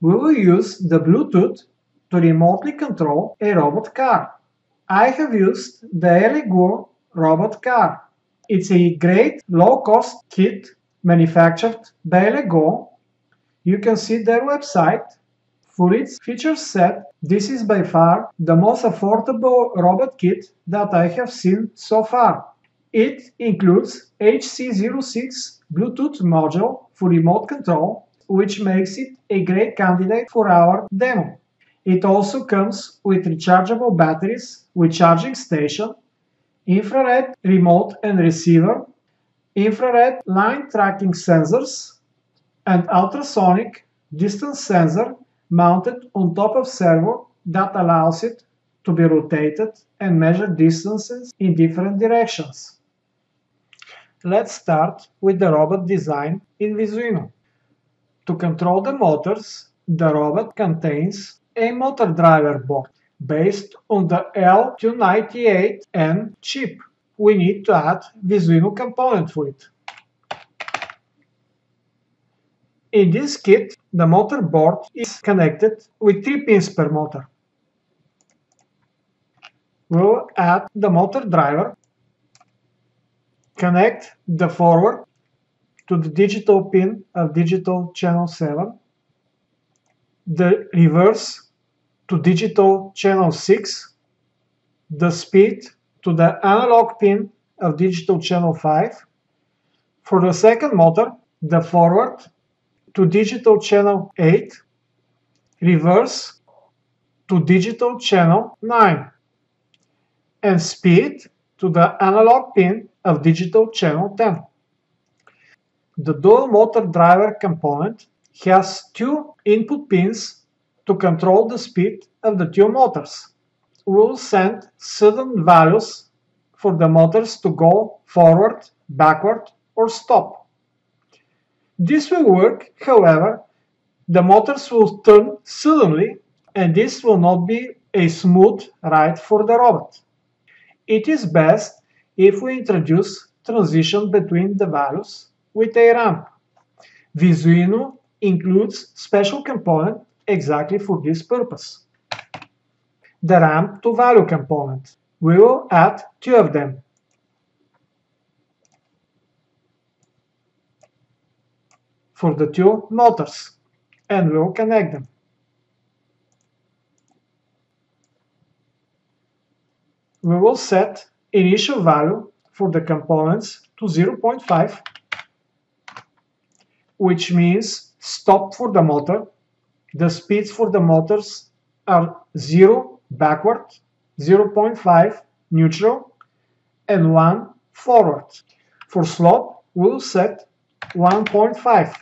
we will use the Bluetooth to remotely control a robot car. I have used the Elegoo robot car. It's a great low-cost kit manufactured by Elegoo. You can see their website. For its feature set, this is by far the most affordable robot kit that I have seen so far. It includes HC06 Bluetooth module for remote control, which makes it a great candidate for our demo. It also comes with rechargeable batteries with charging station, infrared remote and receiver, infrared line tracking sensors, and ultrasonic distance sensor mounted on top of servo that allows it to be rotated and measure distances in different directions. Let's start with the robot design in Visuino. To control the motors, the robot contains a motor driver board based on the L298N chip. We need to add Visuino component for it. In this kit, the motor board is connected with 3 pins per motor. We'll add the motor driver, connect the forward to the digital pin of digital channel 7, the reverse to digital channel 6, the speed to the analog pin of digital channel 5. For the second motor, the forward to digital channel 8, reverse to digital channel 9, and speed to the analog pin of digital channel 10. The dual motor driver component has two input pins to control the speed of the two motors. We'll send certain values for the motors to go forward, backward, or stop. This will work, however, the motors will turn suddenly and this will not be a smooth ride for the robot. It is best if we introduce transition between the values with a ramp. Visuino includes special component exactly for this purpose. The ramp to value component. We will add two of them. For the two motors and we'll connect them. We will set initial value for the components to 0.5 which means stop for the motor the speeds for the motors are 0 backward, 0.5 neutral, and 1 forward. For slope, we'll set 1.5.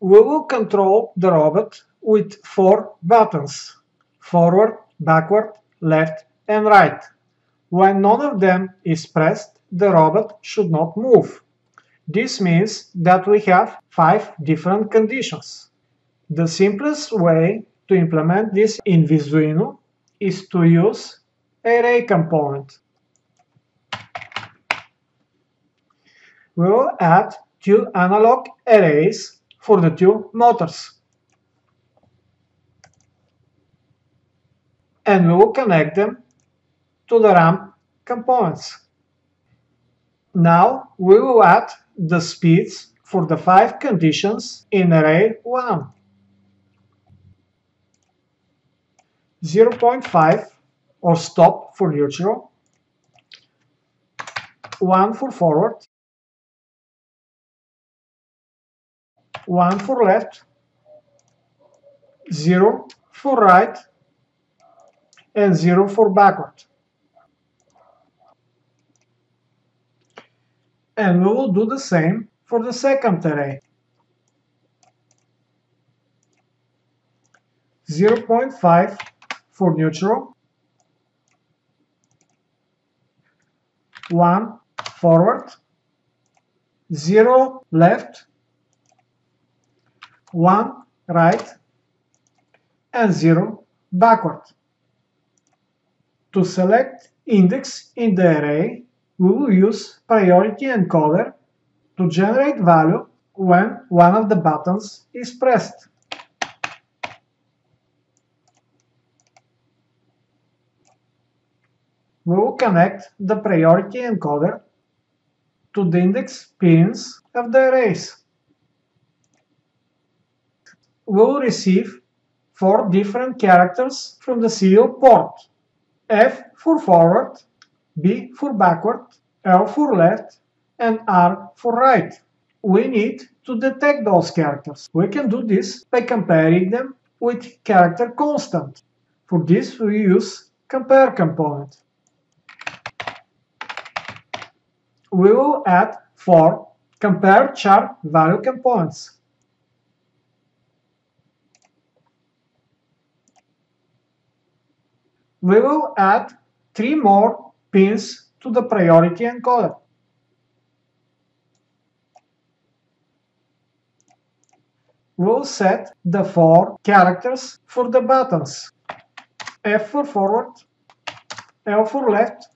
We will control the robot with four buttons, forward, backward, left, and right. When none of them is pressed, the robot should not move. This means that we have five different conditions. The simplest way to implement this in Visuino is to use array component. We will add two analog arrays for the two motors. And we will connect them to the ramp components. Now we will add the speeds for the five conditions in array 1. 0.5 or stop for neutral, 1 for forward, 1 for left, 0 for right, and 0 for backward. And we will do the same for the second array. 0.5 for neutral, one forward, zero left, one right, and zero backward. To select index in the array, we will use priority encoder to generate value when one of the buttons is pressed. We will connect the priority encoder to the index pins of the arrays. We will receive four different characters from the serial port. F for forward, B for backward, L for left, and R for right. We need to detect those characters. We can do this by comparing them with character constant. For this we use compare component. We will add four compare char value components. We will add three more pins to the priority encoder. We'll set the four characters for the buttons. F for forward, L for left,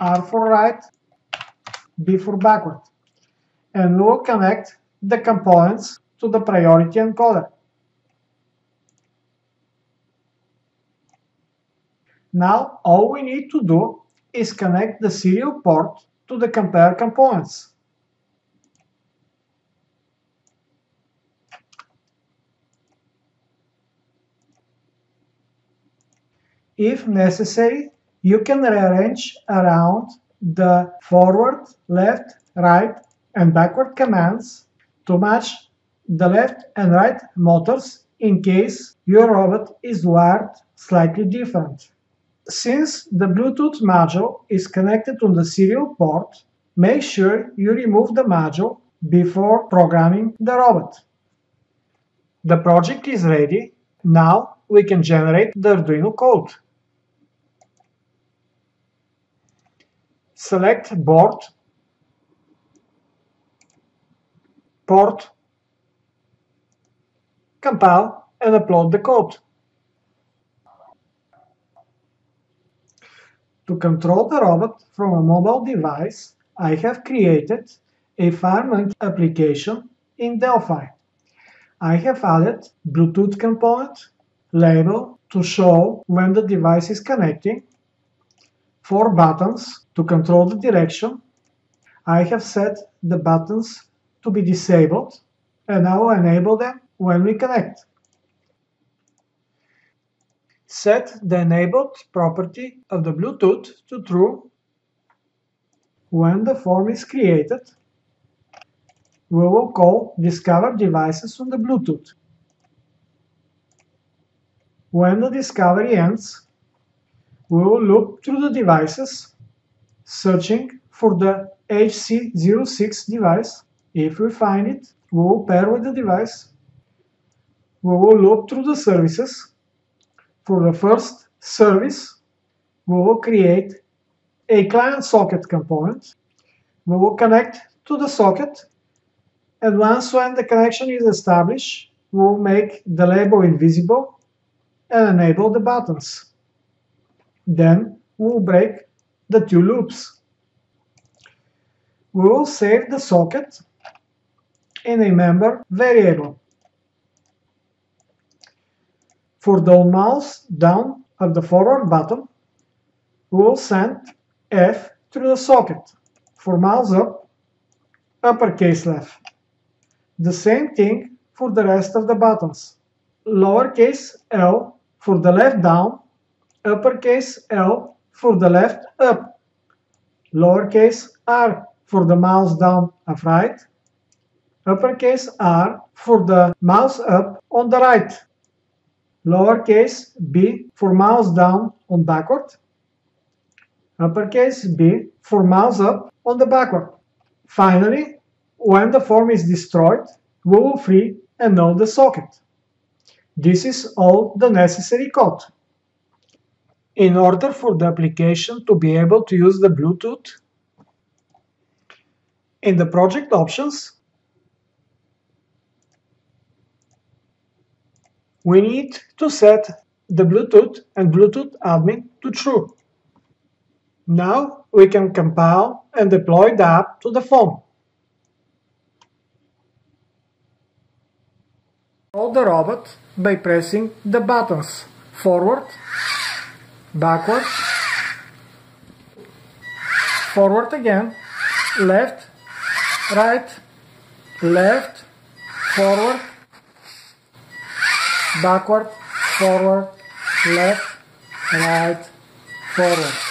R for right, B for backward. And we'll connect the components to the priority encoder. Now all we need to do is connect the serial port to the compare components. If necessary, you can rearrange around the forward, left, right, and backward commands to match the left and right motors in case your robot is wired slightly different. Since the Bluetooth module is connected to the serial port, make sure you remove the module before programming the robot. The project is ready. Now we can generate the Arduino code. Select board, port, compile and upload the code. To control the robot from a mobile device, I have created a FireMonkey application in Delphi. I have added Bluetooth component, label to show when the device is connecting, four buttons to control the direction. I have set the buttons to be disabled and I will enable them when we connect. Set the enabled property of the Bluetooth to true. When the form is created, we will call discover devices on the Bluetooth. When the discovery ends, we will look through the devices, searching for the HC06 device. If we find it, we will pair with the device. We will look through the services. For the first service, we will create a client socket component. We will connect to the socket and once when the connection is established, we will make the label invisible and enable the buttons. Then we will break the two loops. We will save the socket in a member variable. For the mouse down of the forward button, we will send F to the socket. For mouse up, uppercase left. The same thing for the rest of the buttons. Lowercase l for the left down, uppercase L for the left up, lowercase r for the mouse down of right, uppercase R for the mouse up on the right, lowercase b for mouse down on backward, uppercase B for mouse up on the backward. Finally, when the form is destroyed, we will free and null the socket. This is all the necessary code. In order for the application to be able to use the Bluetooth, in the project options, we need to set the Bluetooth and Bluetooth admin to true. Now we can compile and deploy the app to the phone. Control the robot by pressing the buttons forward, backward, forward again, left, right, left, forward, backward, forward, left, right, forward.